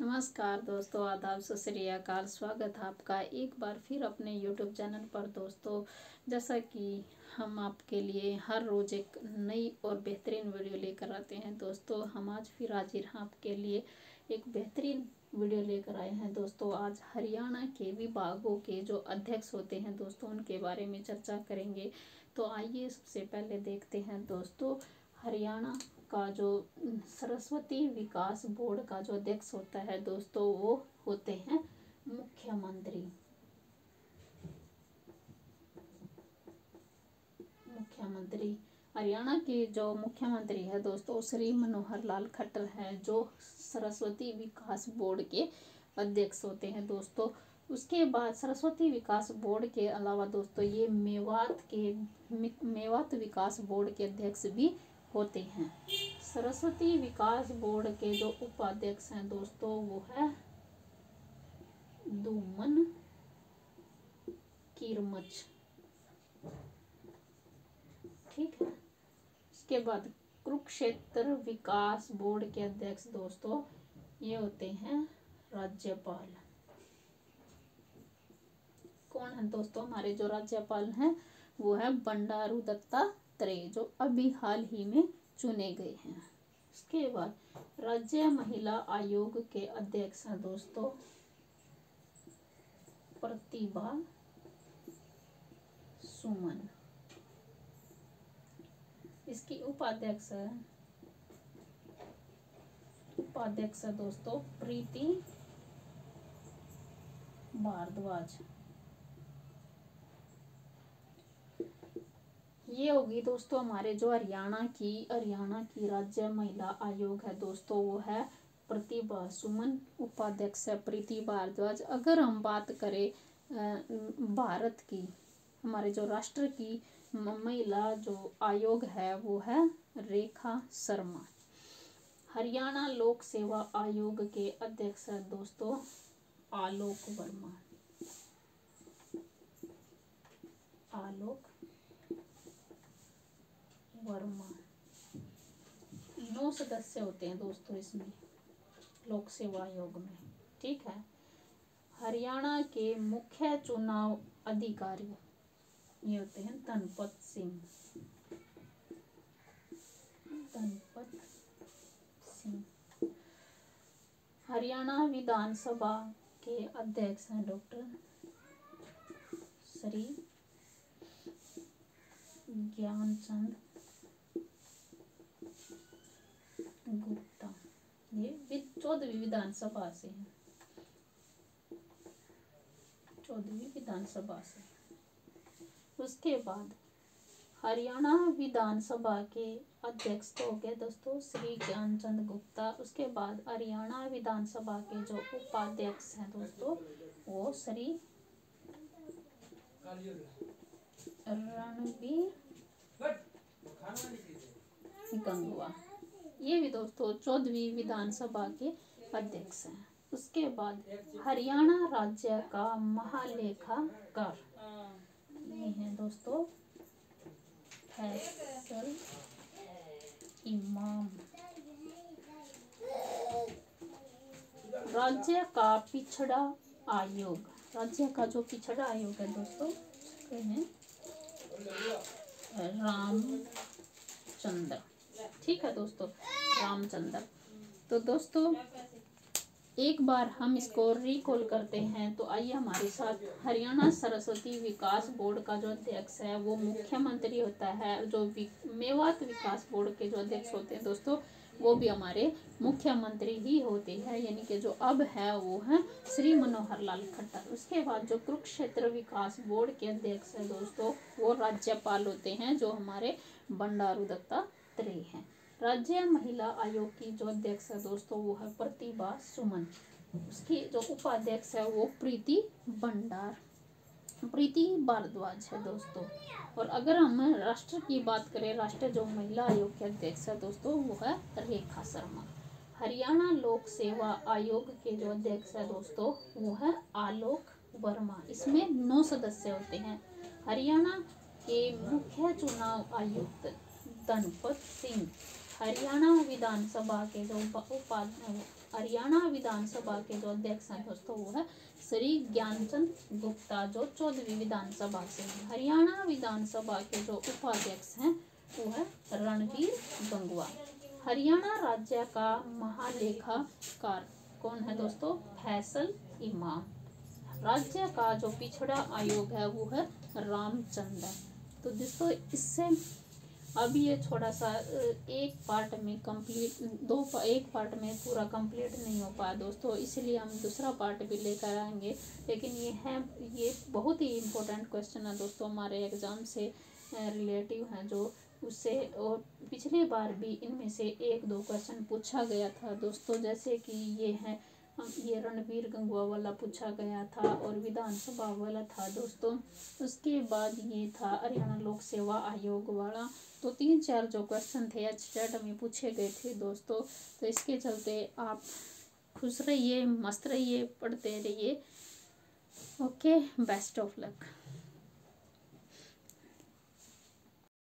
नमस्कार दोस्तों, आदाब सत श्री स्वागत है आपका एक बार फिर अपने यूट्यूब चैनल पर। दोस्तों, जैसा कि हम आपके लिए हर रोज़ एक नई और बेहतरीन वीडियो लेकर आते हैं। दोस्तों, हम आज फिर हाजिर हैं आपके लिए एक बेहतरीन वीडियो लेकर आए हैं। दोस्तों, आज हरियाणा के विभागों के जो अध्यक्ष होते हैं, दोस्तों, उनके बारे में चर्चा करेंगे। तो आइए सबसे पहले देखते हैं। दोस्तों, हरियाणा का जो सरस्वती विकास बोर्ड का जो अध्यक्ष होता है दोस्तों, वो होते हैं मुख्यमंत्री। मुख्यमंत्री। हरियाणा के जो मुख्यमंत्री है दोस्तों श्री मनोहर लाल खट्टर है, जो सरस्वती विकास बोर्ड के अध्यक्ष होते हैं दोस्तों। उसके बाद सरस्वती विकास बोर्ड के अलावा दोस्तों, ये मेवात के मेवात विकास बोर्ड के अध्यक्ष भी होते हैं। सरस्वती विकास बोर्ड के जो उपाध्यक्ष हैं दोस्तों, वो है दुमन किरमच। ठीक है? इसके बाद कुरुक्षेत्र विकास बोर्ड के अध्यक्ष दोस्तों, ये होते हैं राज्यपाल। कौन है दोस्तों? हमारे जो राज्यपाल हैं, वो है बंडारू दत्तात्रेय जो अभी हाल ही में चुने गए हैं। उसके बाद राज्य महिला आयोग के अध्यक्ष हैं दोस्तों। प्रतिभा सुमन। इसकी उपाध्यक्ष है। उपाध्यक्ष है दोस्तों, प्रीति भारद्वाज। ये होगी दोस्तों हमारे जो हरियाणा की हरियाणा की राज्य महिला आयोग है दोस्तों, वो है प्रतिभा सुमन उपाध्यक्ष है प्रीति भारद्वाज। अगर हम बात करें भारत की, हमारे जो राष्ट्र की महिला जो आयोग है, वो है रेखा शर्मा। हरियाणा लोक सेवा आयोग के अध्यक्ष है दोस्तों, आलोक वर्मा आलोक वर्मा। नौ सदस्य होते हैं दोस्तों इसमें, लोक सेवा आयोग में, ठीक है? हरियाणा के मुख्य चुनाव अधिकारी ये होते हैं धनपत सिंह। धनपत सिंह। हरियाणा विधानसभा के अध्यक्ष हैं डॉक्टर श्री ज्ञानचंद। गुप्ता ये चौदहवीं विधानसभा से है। चौदहवीं विधानसभा से उसके बाद हरियाणा विधानसभा के अध्यक्ष तो हो गए दोस्तों श्री ज्ञानचंद गुप्ता। उसके बाद हरियाणा विधानसभा के जो उपाध्यक्ष हैं दोस्तों, वो श्री रणबीर गंगवा ये भी दोस्तों चौदहवीं विधानसभा के अध्यक्ष हैं। उसके बाद हरियाणा राज्य का महालेखाकार ये है दोस्तों फैसल इमाम। राज्य का पिछड़ा आयोग। राज्य का जो पिछड़ा आयोग है दोस्तों हैं रामचंद्र। ठीक है दोस्तों? रामचंद्र तो दोस्तों, एक बार हम इसको रिकॉल करते हैं तो आइए हमारे साथ हरियाणा सरस्वती विकास बोर्ड का जो अध्यक्ष है, वो मुख्यमंत्री होता है, जो मेवात विकास बोर्ड के जो अध्यक्ष होते हैं दोस्तों, वो भी हमारे मुख्यमंत्री ही होते हैं, यानी कि जो अब है, वो है श्री मनोहर लाल खट्टर। उसके बाद जो कुरुक्षेत्र विकास बोर्ड के अध्यक्ष है दोस्तों, वो राज्यपाल होते हैं, जो हमारे बंडारू दत्ता त्रेय हैं। राज्य महिला आयोग की जो अध्यक्ष है दोस्तों, वो है प्रतिभा सुमन। उसकी जो उपाध्यक्ष है वो प्रीति भंडार। प्रीति भारद्वाज है दोस्तों। और अगर हम राष्ट्र की बात करें, राष्ट्र जो महिला आयोग के अध्यक्ष है दोस्तों, वो है रेखा शर्मा। हरियाणा लोक सेवा आयोग के जो अध्यक्ष है दोस्तों, वो है आलोक वर्मा। इसमें नौ सदस्य होते हैं। हरियाणा के मुख्य चुनाव आयुक्त धनपत सिंह। हरियाणा विधानसभा के जो उपा हरियाणा विधानसभा के जो अध्यक्ष हैं, दोस्तों वो है, श्री ज्ञानचंद गुप्ता, जो चौदहवीं विधानसभा से हरियाणा विधानसभा के जो उपाध्यक्ष हैं, वो है रणवीर गंगवा। हरियाणा राज्य का महालेखाकार कौन है, दोस्तों? फैसल इमाम। राज्य का जो पिछड़ा आयोग है, वो है रामचंद्र तो दोस्तों, इससे अब ये थोड़ा सा एक पार्ट में कंप्लीट दो एक पार्ट में पूरा कंप्लीट नहीं हो पाया दोस्तों, इसलिए हम दूसरा पार्ट भी लेकर आएँगे। लेकिन ये है, ये बहुत ही इम्पोर्टेंट क्वेश्चन है दोस्तों, हमारे एग्ज़ाम से रिलेटिव हैं जो, उससे, और पिछले बार भी इनमें से एक दो क्वेश्चन पूछा गया था दोस्तों, जैसे कि ये है ये रणवीर गंगवा वाला पूछा गया था और विधानसभा वाला था दोस्तों। उसके बाद ये था हरियाणा लोक सेवा आयोग वाला। तो तीन चार जो क्वेश्चन थे एच में पूछे गए थे दोस्तों। तो इसके चलते आप खुश रहिए, मस्त रहिए, पढ़ते रहिए। Okay best of luck